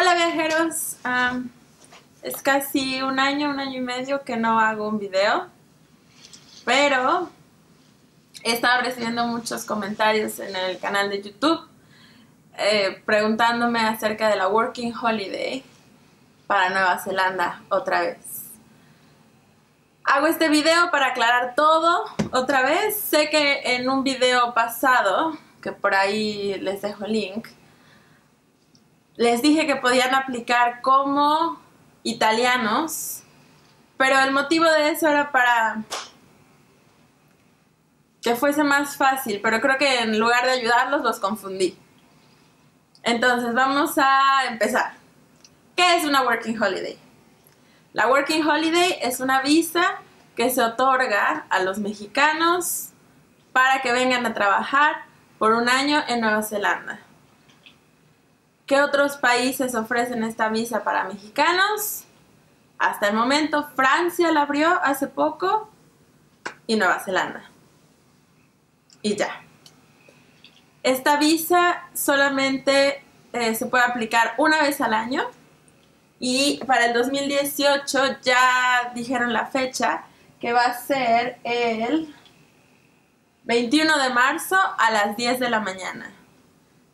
Hola viajeros, es casi un año, un año y medio que no hago un video, pero he estado recibiendo muchos comentarios en el canal de YouTube eh, preguntándome acerca de la Working Holiday para Nueva Zelanda otra vez. Hago este video para aclarar todo otra vez. Sé que en un video pasado, que por ahí les dejo el link, les dije que podían aplicar como italianos, pero el motivo de eso era para que fuese más fácil, pero creo que en lugar de ayudarlos los confundí. Entonces vamos a empezar. ¿Qué es una Working Holiday? La Working Holiday es una visa que se otorga a los mexicanos para que vengan a trabajar por un año en Nueva Zelanda. ¿Qué otros países ofrecen esta visa para mexicanos? Hasta el momento Francia la abrió hace poco y Nueva Zelanda. Y ya. Esta visa solamente eh, se puede aplicar una vez al año y para el 2018 ya dijeron la fecha que va a ser el 21 de marzo a las 10 de la mañana.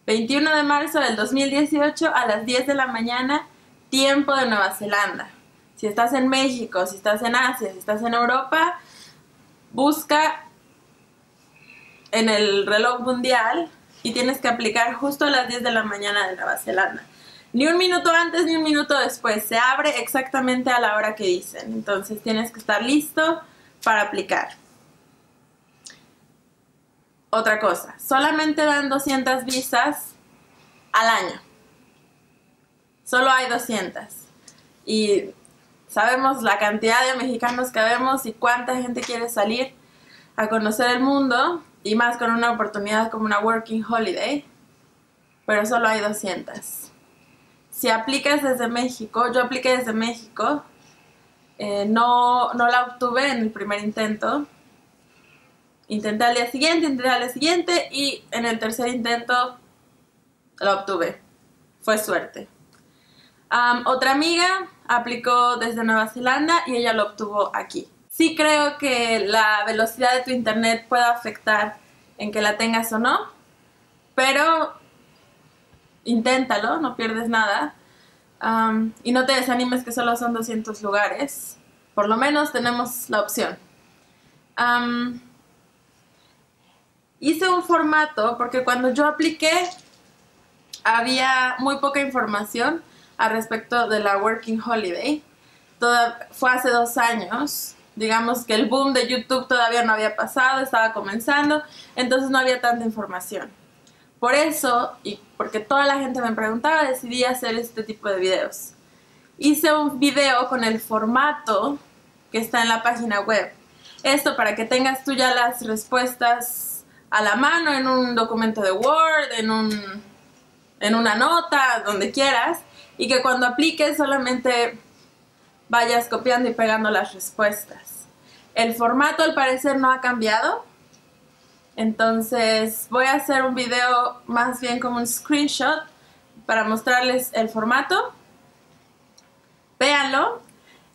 21 de marzo del 2018 a las 10 de la mañana, tiempo de Nueva Zelanda. Si estás en México, si estás en Asia, si estás en Europa, busca en el reloj mundial y tienes que aplicar justo a las 10 de la mañana de Nueva Zelanda. Ni un minuto antes ni un minuto después. Se abre exactamente a la hora que dicen. Entonces tienes que estar listo para aplicar. Otra cosa, solamente dan 200 visas al año. Solo hay 200. Y sabemos la cantidad de mexicanos que vemos y cuánta gente quiere salir a conocer el mundo y más con una oportunidad como una Working Holiday, pero solo hay 200. Si aplicas desde México, yo apliqué desde México, eh, no, no la obtuve en el primer intento, Intenté al día siguiente, intenté al día siguiente y en el tercer intento lo obtuve. Fue suerte. otra amiga aplicó desde Nueva Zelanda y ella lo obtuvo aquí. Sí creo que la velocidad de tu internet puede afectar en que la tengas o no, pero inténtalo, no pierdes nada. y no te desanimes que solo son 200 lugares. Por lo menos tenemos la opción hice un formato porque cuando yo apliqué había muy poca información al respecto de la Working Holiday. fue hace dos años. Digamos que el boom de YouTube todavía no había pasado, estaba comenzando, entonces no había tanta información. Por eso, y porque toda la gente me preguntaba, decidí hacer este tipo de videos. Hice un video con el formato que está en la página web. Esto para que tengas tú ya las respuestas a la mano en un documento de Word, en, un, en una nota, donde quieras, y que cuando apliques solamente vayas copiando y pegando las respuestas. El formato al parecer no ha cambiado, entonces voy a hacer un video más bien como un screenshot para mostrarles el formato. Véanlo.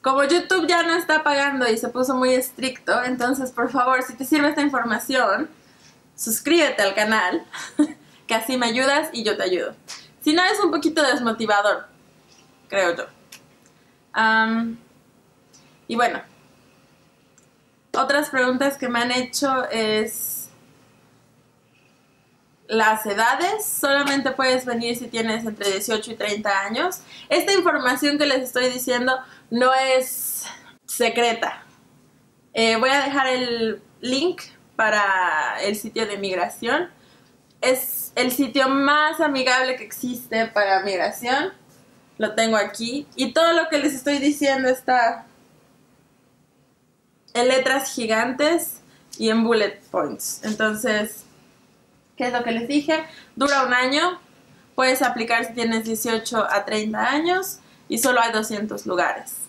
Como YouTube ya no está pagando y se puso muy estricto, entonces por favor, si te sirve esta información, suscríbete al canal, que así me ayudas y yo te ayudo. Si no, es un poquito desmotivador, creo yo. y bueno, otras preguntas que me han hecho es las edades. Solamente puedes venir si tienes entre 18 y 30 años. Esta información que les estoy diciendo no es secreta. Eh, voy a dejar el link para el sitio de migración. Es el sitio más amigable que existe para migración. Lo tengo aquí. Y todo lo que les estoy diciendo está en letras gigantes y en bullet points. Entonces, ¿qué es lo que les dije? Dura un año. Puedes aplicar si tienes 18 a 30 años y solo hay 200 lugares.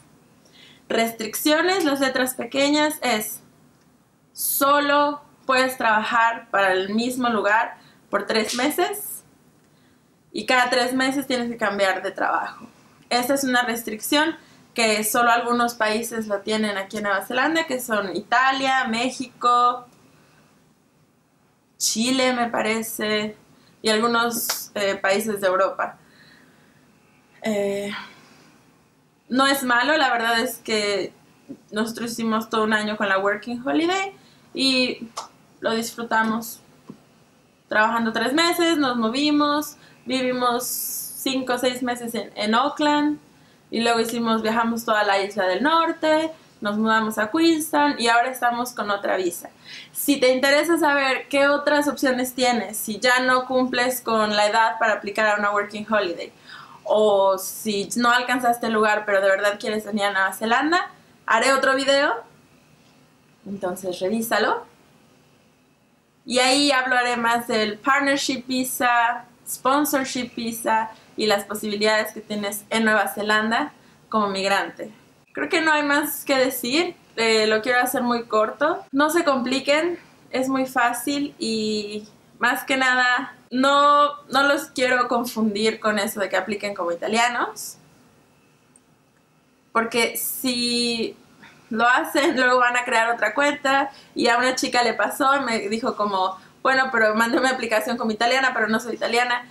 Restricciones, las letras pequeñas es solo puedes trabajar para el mismo lugar por tres meses. y cada tres meses tienes que cambiar de trabajo. Esta es una restricción que solo algunos países lo tienen aquí en Nueva Zelanda, que son Italia, México, Chile me parece, y algunos eh, países de Europa. Eh, no es malo, la verdad es que nosotros hicimos todo un año con la Working Holiday y lo disfrutamos. Trabajando tres meses, nos movimos, vivimos cinco o seis meses en, en Oakland y luego hicimos, viajamos toda la isla del norte, nos mudamos a Queenstown y ahora estamos con otra visa. Si te interesa saber qué otras opciones tienes, si ya no cumples con la edad para aplicar a una Working Holiday, o si no alcanzaste el lugar pero de verdad quieres venir a Nueva Zelanda, haré otro video. Entonces revísalo. Y ahí hablaré más del Partnership Visa, Sponsorship Visa y las posibilidades que tienes en Nueva Zelanda como migrante. Creo que no hay más que decir, eh, lo quiero hacer muy corto. No se compliquen, es muy fácil y más que nada no, no los quiero confundir con eso de que apliquen como italianos. Porque si lo hacen, luego van a crear otra cuenta y a una chica le pasó me dijo como, bueno, pero mándame aplicación como italiana, pero no soy italiana.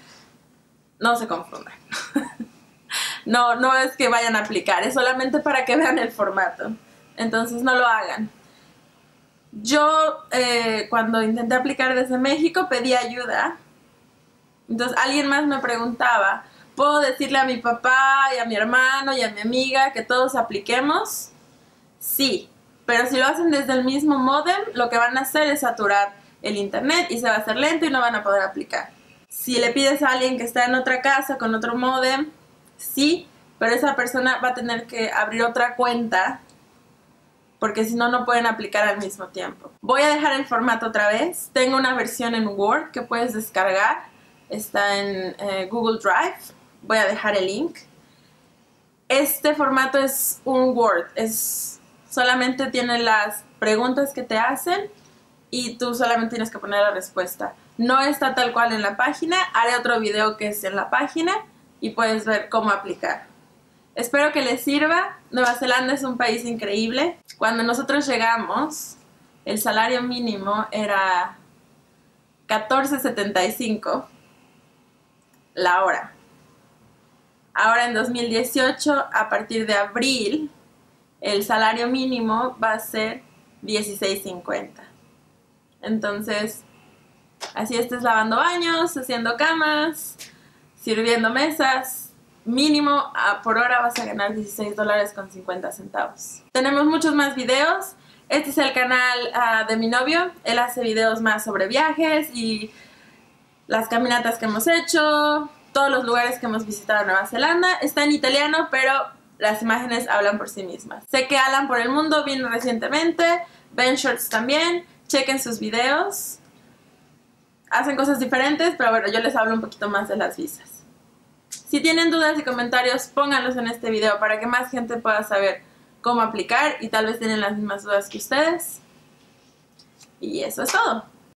No se confundan. no, no es que vayan a aplicar, es solamente para que vean el formato. Entonces no lo hagan. Yo eh, cuando intenté aplicar desde México pedí ayuda. Entonces alguien más me preguntaba, ¿puedo decirle a mi papá y a mi hermano y a mi amiga que todos apliquemos? Sí, pero si lo hacen desde el mismo modem, lo que van a hacer es saturar el internet y se va a hacer lento y no van a poder aplicar. Si le pides a alguien que está en otra casa con otro modem, sí, pero esa persona va a tener que abrir otra cuenta porque si no, no pueden aplicar al mismo tiempo. Voy a dejar el formato otra vez. Tengo una versión en Word que puedes descargar. Está en eh, Google Drive. Voy a dejar el link. Este formato es un Word. Es, solamente tiene las preguntas que te hacen y tú solamente tienes que poner la respuesta. No está tal cual en la página. Haré otro video que es en la página y puedes ver cómo aplicar. Espero que les sirva. Nueva Zelanda es un país increíble. Cuando nosotros llegamos, el salario mínimo era 14.75 la hora. Ahora en 2018, a partir de abril, el salario mínimo va a ser 16.50. Entonces, así estés lavando baños, haciendo camas, sirviendo mesas, mínimo por hora vas a ganar 16 dólares con 50 centavos. Tenemos muchos más videos. Este es el canal ah, de mi novio. Él hace videos más sobre viajes y las caminatas que hemos hecho, todos los lugares que hemos visitado en Nueva Zelanda. Está en italiano, pero las imágenes hablan por sí mismas. Sé que Alan por el mundo vino recientemente, Ben Shorts también. Chequen sus videos. Hacen cosas diferentes, pero bueno, yo les hablo un poquito más de las visas. Si tienen dudas y comentarios, pónganlos en este video para que más gente pueda saber cómo aplicar y tal vez tienen las mismas dudas que ustedes. Y eso es todo.